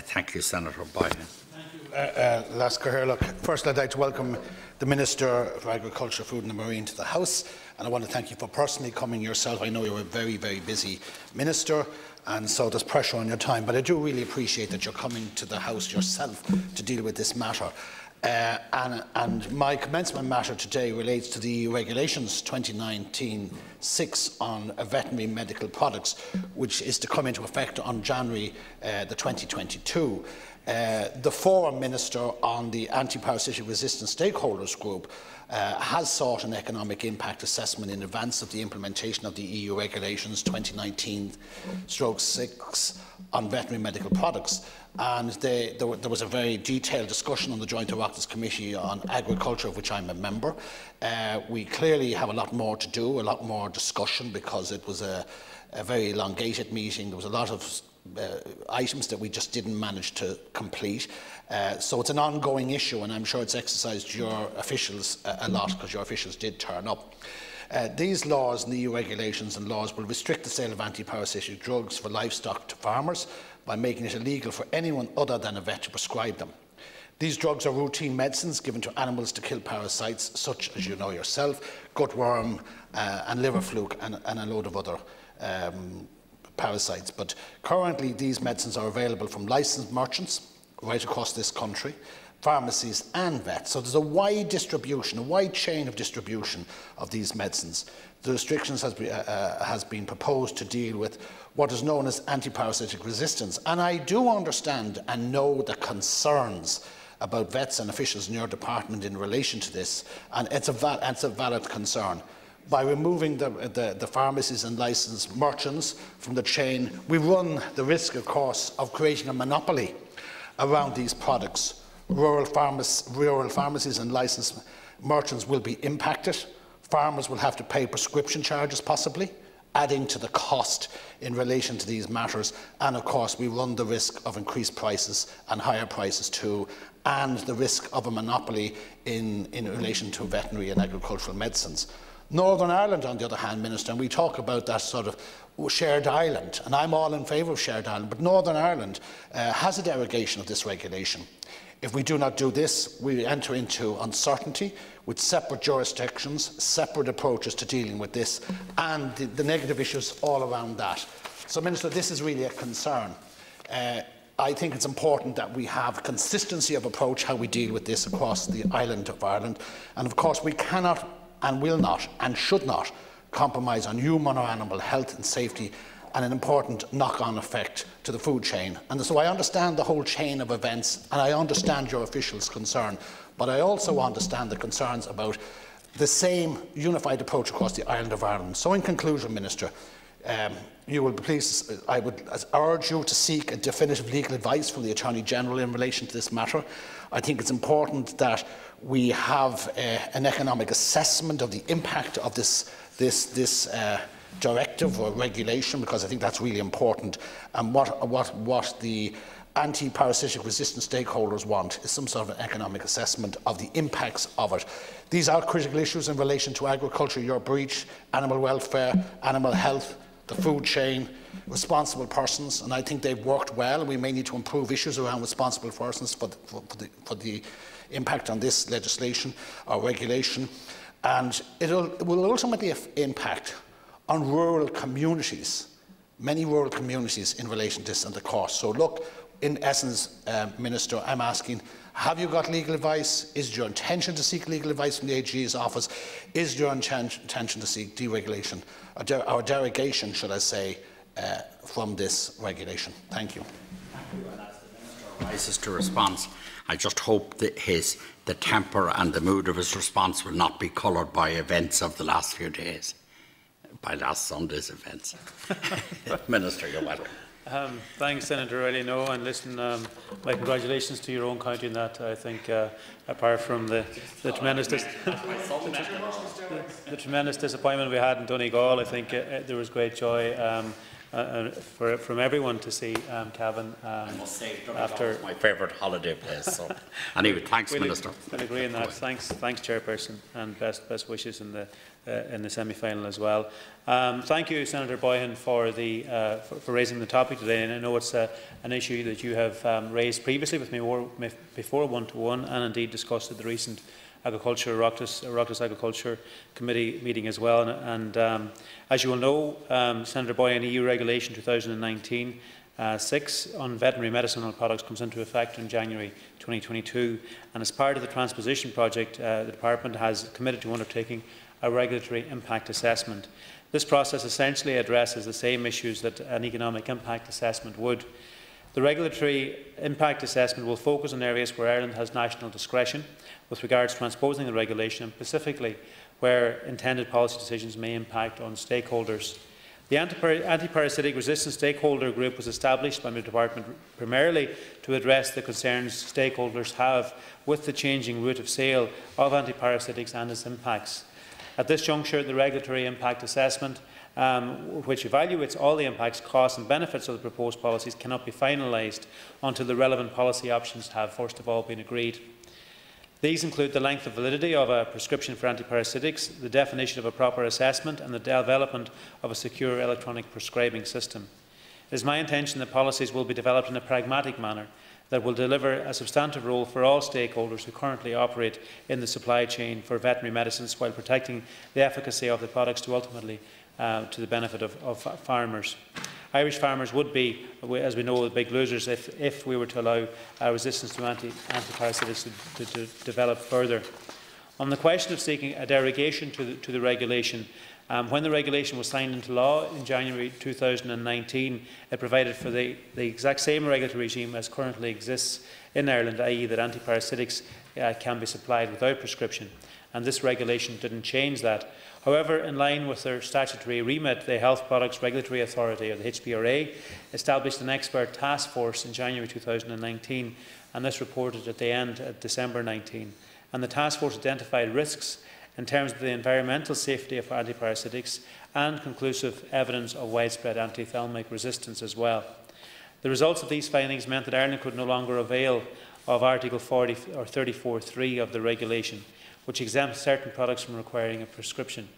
Thank you, Senator Boyhan. Uh, uh, Lasker Look, first I'd like to welcome the Minister for Agriculture, Food and the Marine to the House and I want to thank you for personally coming yourself. I know you're a very, very busy Minister and so there's pressure on your time but I do really appreciate that you're coming to the House yourself to deal with this matter. Uh, and, and, my commencement matter today relates to the EU regulations 2019-6 on veterinary medical products, which is to come into effect on January uh, the 2022. Uh, the Forum Minister on the Anti-Parasitic Resistance Stakeholders Group uh, has sought an economic impact assessment in advance of the implementation of the EU regulations 2019-6 on veterinary medical products and they, there, there, was a very detailed discussion on the Joint Oireachtas Committee on Agriculture, of which I'm a member. Uh, we clearly have a lot more to do, a lot more discussion, because it was a, a very elongated meeting. There was a lot of uh, items that we just didn't manage to complete. Uh, so it's an ongoing issue, and I'm sure it's exercised your officials a, a lot, because your officials did turn up. Uh, these laws and EU regulations and laws will restrict the sale of anti-parasitic drugs for livestock to farmers, by making it illegal for anyone other than a vet to prescribe them. These drugs are routine medicines given to animals to kill parasites such as you know yourself, gutworm uh, and liver fluke and, and, a load of other um, parasites. But currently these medicines are available from licensed merchants right across this country, pharmacies and vets. So there's a wide distribution, a wide chain of distribution of these medicines. The restrictions has, be, uh, uh, has been proposed to deal with what is known as anti-parasitic resistance. And I do understand and know the concerns about vets and officials in your department in relation to this, and it's a, it's a valid concern. By removing the, the, the pharmacies and licensed merchants from the chain, we run the risk, of course, of creating a monopoly around these products. Rural, rural pharmacies and licensed merchants will be impacted. Farmers will have to pay prescription charges, possibly adding to the cost in relation to these matters. And of course, we run the risk of increased prices and higher prices too, and the risk of a monopoly in, in relation to veterinary and agricultural medicines. Northern Ireland, on the other hand, Minister, and we talk about that sort of shared island, and I'm all in favour of shared island, but Northern Ireland uh, has a derogation of this regulation. If we do not do this, we enter into uncertainty with separate jurisdictions, separate approaches to dealing with this, and the, the negative issues all around that. So, Minister, this is really a concern. Uh, I think it's important that we have consistency of approach how we deal with this across the island of Ireland. And of course, we cannot and will not and should not compromise on human or animal health and safety and an important knock-on effect to the food chain. And so I understand the whole chain of events and I understand your officials' concern. But I also understand the concerns about the same unified approach across the island of Ireland. So in conclusion, Minister, um, you will be pleased, I would urge you to seek a definitive legal advice from the Attorney General in relation to this matter. I think it's important that we have uh, an economic assessment of the impact of this, this, this uh, directive or regulation because I think that's really important and what, what, what the anti-parasitic resistant stakeholders want is some sort of an economic assessment of the impacts of it. These are critical issues in relation to agriculture, your breach, animal welfare, animal health, the food chain, responsible persons, and I think they've worked well. We may need to improve issues around responsible persons for the, for, for the, for the impact on this legislation or regulation. And it will ultimately have impact on rural communities, many rural communities in relation to this and the cost. So look, in essence, uh, Minister, I'm asking, have you got legal advice? Is your intention to seek legal advice from the AG's office? Is your intention to seek deregulation, or, der or derogation, should I say, uh, from this regulation? Thank you. Thank to response, I just hope that his, the temper and the mood of his response will not be coloured by events of the last few days, by last Sunday's events. Minister, you're welcome. Um, thanks, Senator Riley. No, and listen, um, my congratulations to your own county in that. I think, uh, apart from the, the tremendous the, the, tremendous disappointment we had in Donegal, I think uh, uh, there was great joy. Um, uh, for, from everyone to see um, Cavan. Um, say, after- my favourite holiday place. So, anyway, thanks, We'll- Minister. We'll agree on that. Thanks, thanks, Chairperson, and best best wishes in the uh, in the semi-final as well. Um, thank you, Senator Boyhan, for the uh, for, for raising the topic today. And I know it's uh, an issue that you have um, raised previously with me or, before one-to-one, and indeed discussed at the recent Agriculture, Oireachtas, Oireachtas Agriculture Committee meeting as well. And, and um, as you will know, um, Senator Boyhan, EU Regulation 2019 uh, 6 on veterinary medicinal products comes into effect in January 2022 and as part of the transposition project uh, the Department has committed to undertaking a regulatory impact assessment. This process essentially addresses the same issues that an economic impact assessment would. The regulatory impact assessment will focus on areas where Ireland has national discretion with regards to transposing the regulation and specifically where intended policy decisions may impact on stakeholders. The anti-parasitic resistance stakeholder group was established by the Department primarily to address the concerns stakeholders have with the changing route of sale of antiparasitics and its impacts. At this juncture, the regulatory impact assessment, um, which evaluates all the impacts, costs and benefits of the proposed policies, cannot be finalised until the relevant policy options have first of all been agreed. These include the length of validity of a prescription for antiparasitics, the definition of a proper assessment and the development of a secure electronic prescribing system. It is my intention that policies will be developed in a pragmatic manner that will deliver a substantive role for all stakeholders who currently operate in the supply chain for veterinary medicines while protecting the efficacy of the products to ultimately uh, to the benefit of, of farmers. Irish farmers would be, as we know, the big losers if, if we were to allow uh, resistance to anti, antiparasitics to, to, to, develop further. On the question of seeking a derogation to the, to the regulation, um, when the regulation was signed into law in January 2019, it provided for the, the exact same regulatory regime as currently exists in Ireland, i.e. that antiparasitics uh, can be supplied without prescription. And this regulation didn't change that. However, in line with their statutory remit, the Health Products Regulatory Authority, or the HPRA, established an expert task force in January 2019, and this reported at the end of December 19. And the task force identified risks in terms of the environmental safety of antiparasitics and conclusive evidence of widespread anthelmintic resistance as well. The results of these findings meant that Ireland could no longer avail of Article 40 or 34.3 of the regulation, which exempts certain products from requiring a prescription.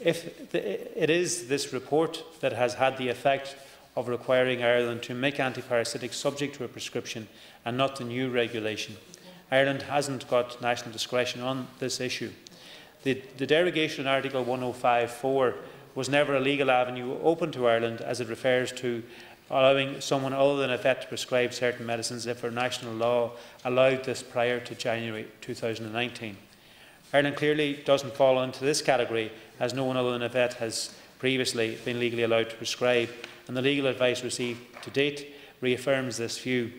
If the, it is this report that has had the effect of requiring Ireland to make antiparasitics subject to a prescription and not the new regulation, Ireland hasn't got national discretion on this issue. The, the derogation in Article 105.4 was never a legal avenue open to Ireland as it refers to allowing someone other than a vet to prescribe certain medicines if our national law allowed this prior to January 2019. Ireland clearly doesn't fall into this category as no one other than a vet has previously been legally allowed to prescribe and the legal advice received to date reaffirms this view.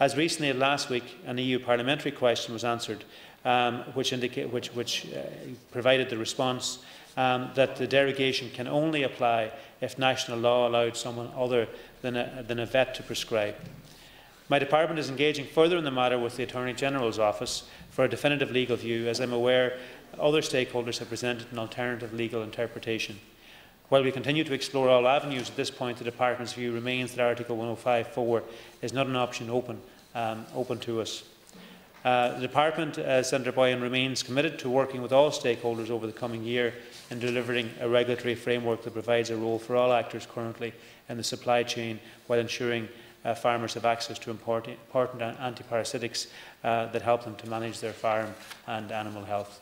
As recently as last week, an EU parliamentary question was answered um, which, which, which uh, provided the response um, that the derogation can only apply if national law allowed someone other than a, than a vet to prescribe. My department is engaging further in the matter with the Attorney General's office for a definitive legal view. As I'm aware, other stakeholders have presented an alternative legal interpretation. While we continue to explore all avenues at this point, the Department's view remains that Article 105.4 is not an option open, um, open to us. Uh, the Department, uh, Senator Boyhan, remains committed to working with all stakeholders over the coming year in delivering a regulatory framework that provides a role for all actors currently in the supply chain while ensuring uh, farmers have access to important, important antiparasitics uh, that help them to manage their farm and animal health.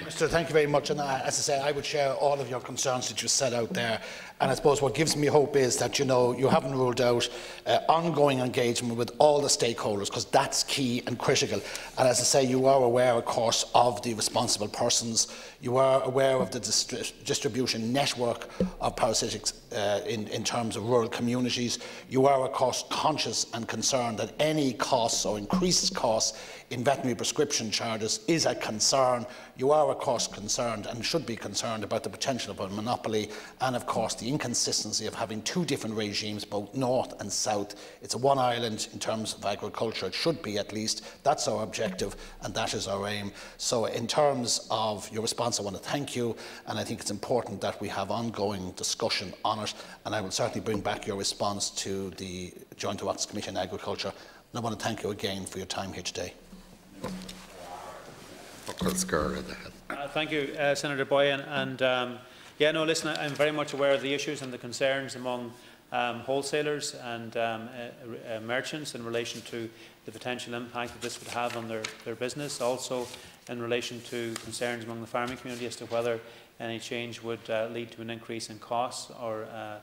Minister, thank you very much. And uh, as I say, I would share all of your concerns that you set out there. And I suppose what gives me hope is that you know you haven't ruled out uh, ongoing engagement with all the stakeholders because that's key and critical. And as I say, you are aware, of course, of the responsible persons. You are aware of the distri distribution network of parasitics uh, in, in terms of rural communities. You are, of course, conscious and concerned that any costs or increased costs in veterinary prescription charges is a concern. You are, of course, concerned and should be concerned about the potential of a monopoly and, of course, the inconsistency of having two different regimes, both north and south. It's a one island in terms of agriculture. It should be, at least. That's our objective and that is our aim. So, in terms of your response, I want to thank you and I think it's important that we have ongoing discussion on it and I will certainly bring back your response to the Joint Oireachtas Commission on Agriculture. And I want to thank you again for your time here today. Uh, Thank you, uh, Senator Boyhan. And um, yeah, no, listen, I'm very much aware of the issues and the concerns among um, wholesalers and um, uh, uh, merchants in relation to the potential impact that this would have on their, their business. Also, in relation to concerns among the farming community as to whether any change would uh, lead to an increase in costs or uh,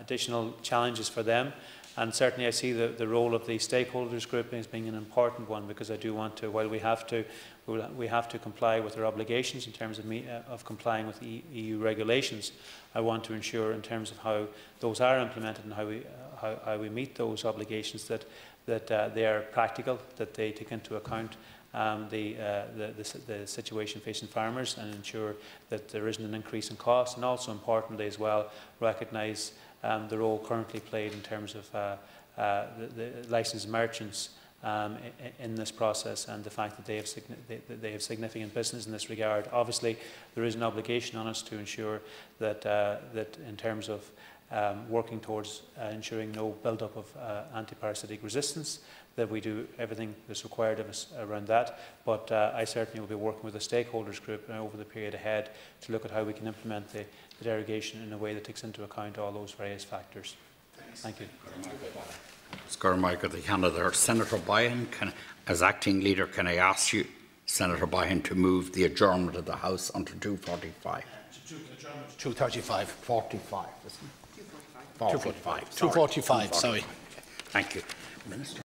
additional challenges for them. And certainly I see the, the role of the stakeholders group as being an important one because I do want to, while we have to, we'll- have to comply with our obligations in terms of, me, uh, of complying with EU regulations, I want to ensure in terms of how those are implemented and how we, uh, how, how we meet those obligations that, that uh, they are practical, that they take into account um, the, uh, the, the, the situation facing farmers and ensure that there isn't an increase in cost. And also importantly as well recognise um, the role currently played in terms of uh, uh, the, the licensed merchants um, i- i- in this process and the fact that they have, they, they have significant business in this regard. Obviously, there is an obligation on us to ensure that, uh, that in terms of um, working towards uh, ensuring no build-up of uh, antiparasitic resistance, that we do everything that's required of us around that. But uh, I certainly will be working with the stakeholders group uh, over the period ahead to look at how we can implement the, the derogation in a way that takes into account all those various factors. Thank you. Scar Michael the Canada. Senator Boyhan, can, as acting leader, can I ask you, Senator Boyhan, to move the adjournment of the House until 2.45? 235. 45, isn't it? 2.45. 245, sorry. Thank you. Minister.